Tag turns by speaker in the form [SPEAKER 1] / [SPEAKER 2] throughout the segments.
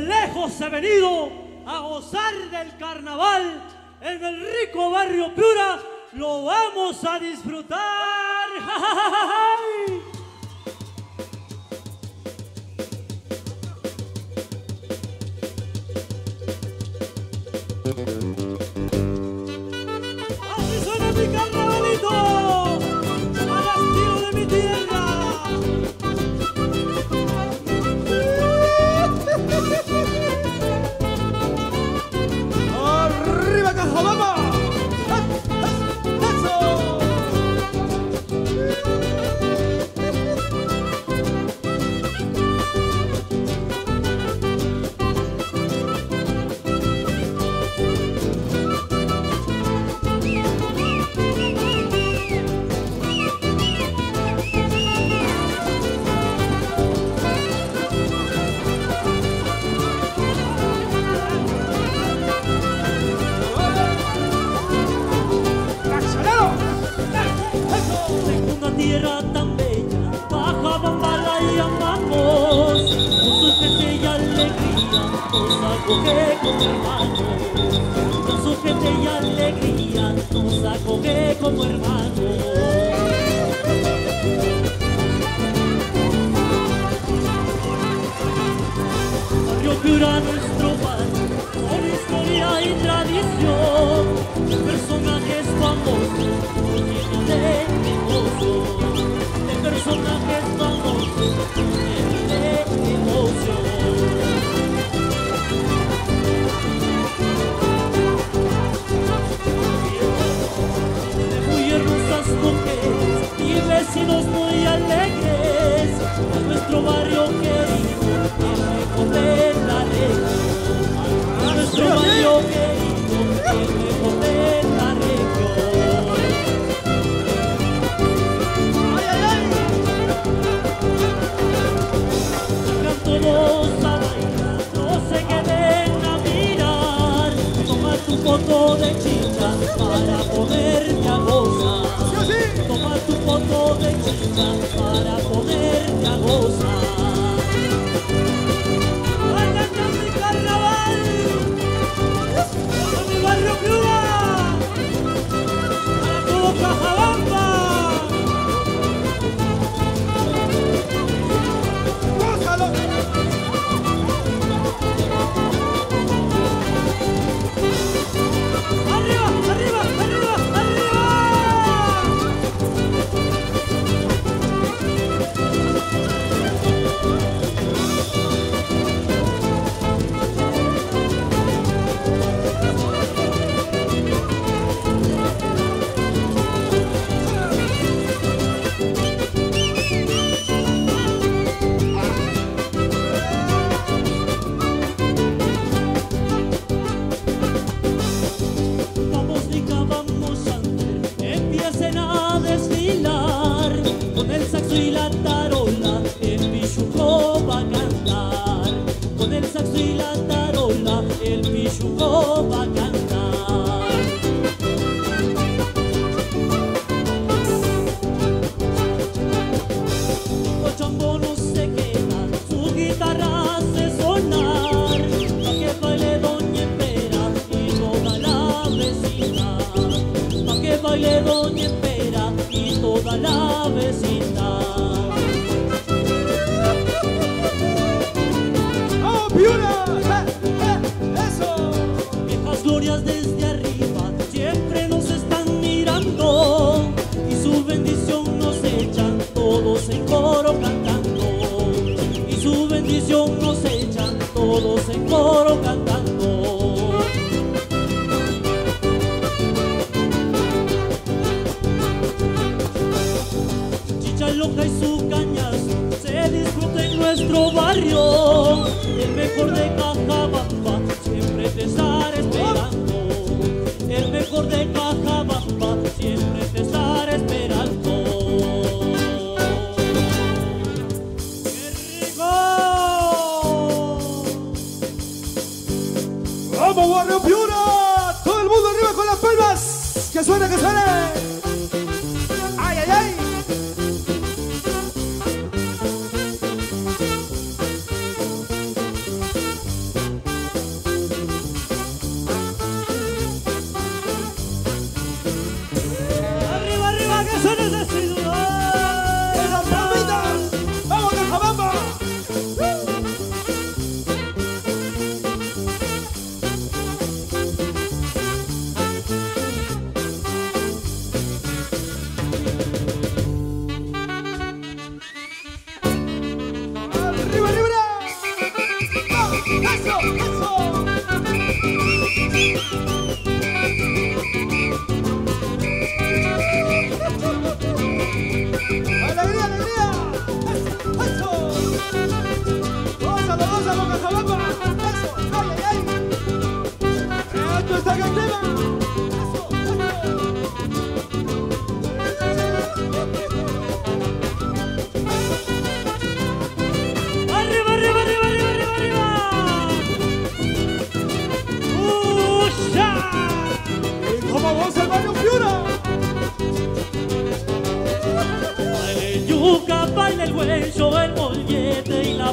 [SPEAKER 1] lejos he venido a gozar del carnaval en el rico barrio Piura. Lo vamos a disfrutar. Así suena mi. Nos acoge como hermanos, con su gente y alegría, nos acoge como hermanos. Piura nuestro barrio, con historia y tradición, personajes famosos, vecinos muy alegres de nuestro barrio Para poder gozar. loca y su cañas se disfruta en nuestro barrio. El mejor de Cajabamba siempre te estará esperando. El mejor de Cajabamba siempre te estará esperando. ¡Qué rico!
[SPEAKER 2] ¡Vamos, Barrio Piura! ¡Todo el mundo arriba con las palmas! ¡Que suene, que suene!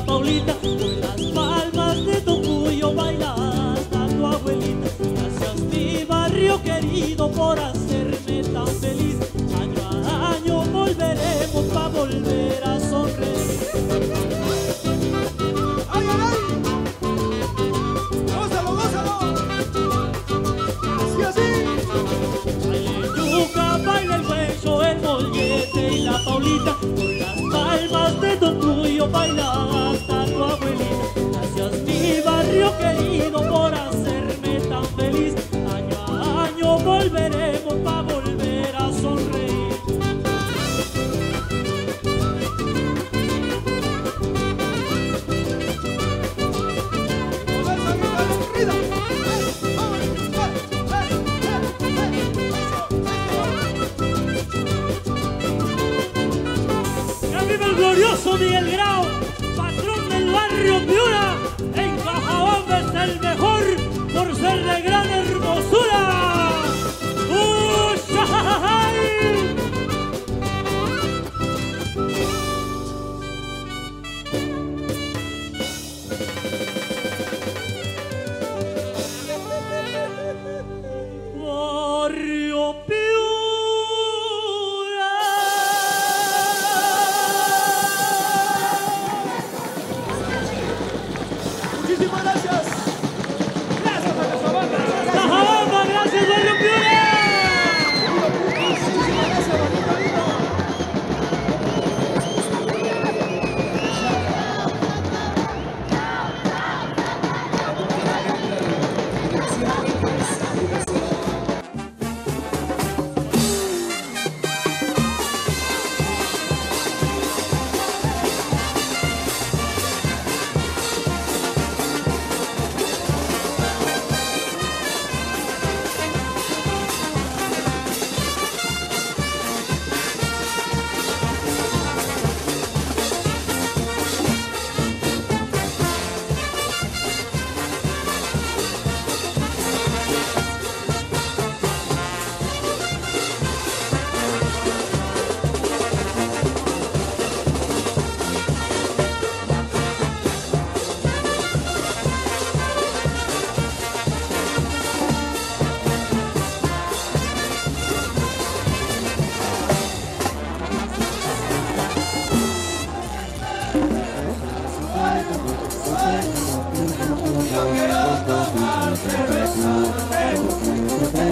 [SPEAKER 1] Paulita, con las palmas de tu cuello bailas a tu abuelita. Gracias mi barrio querido por hacerme tan feliz.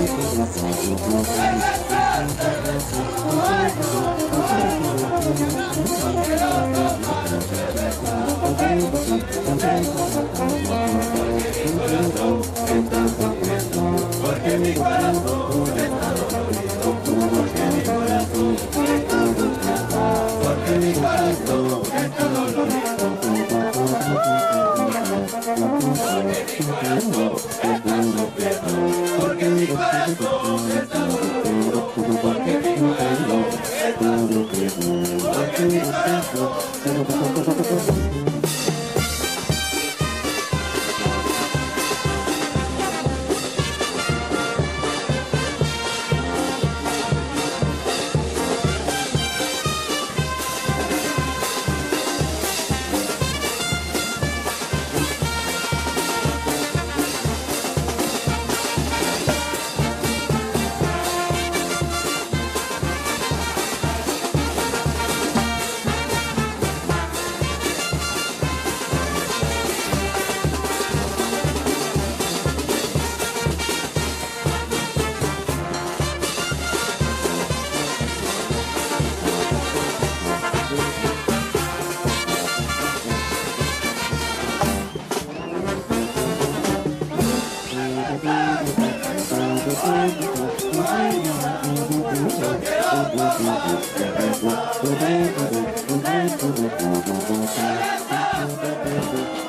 [SPEAKER 2] よろしく
[SPEAKER 1] お願いし
[SPEAKER 2] ます。Thank you. Thank you.